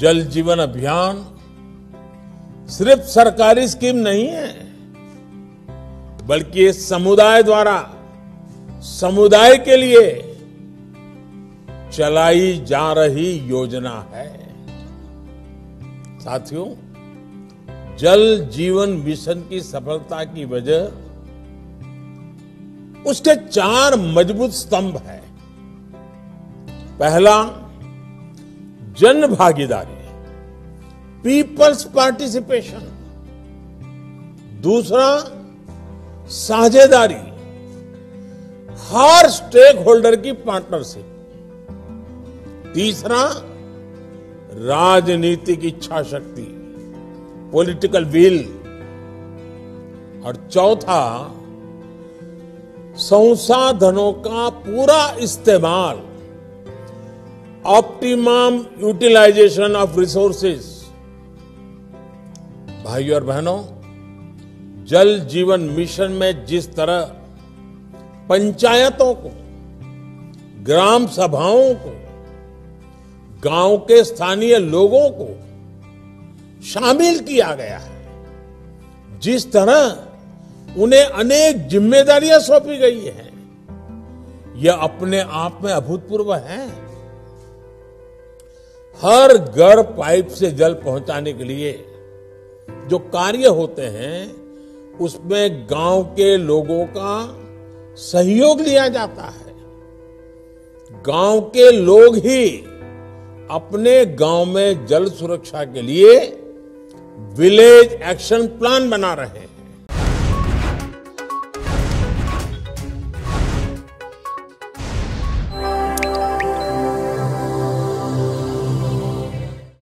जल जीवन अभियान सिर्फ़ सरकारी स्कीम नहीं है, बल्कि समुदाय द्वारा, समुदाय के लिए चलाई जा रही योजना है। साथियों, जल जीवन मिशन की सफलता की वजह उसके चार मज़बूत स्तंभ है। पहला जन भागीदारी पीपल्स पार्टिसिपेशन दूसरा साझेदारी, हर स्टेक होल्डर की पार्टनरशिप तीसरा राजनीतिक इच्छा शक्ति पॉलिटिकल विल और चौथा संसाधनों का पूरा इस्तेमाल ऑप्टिमम यूटिलाइजेशन ऑफ़ रिसोर्सेस भाइयों और बहनों, जल जीवन मिशन में जिस तरह पंचायतों को, ग्राम सभाओं को, गाँव के स्थानीय लोगों को शामिल किया गया है, जिस तरह उन्हें अनेक जिम्मेदारियाँ सौंपी गई हैं यह अपने आप में अभूतपूर्व है। हर घर पाइप से जल पहुँचाने के लिए जो कार्य होते हैं, उसमें गाँव के लोगों का सहयोग लिया जाता है। गाँव के लोग ही अपने गाँव में जल सुरक्षा के लिए विलेज एक्शन प्लान बना रहे हैं।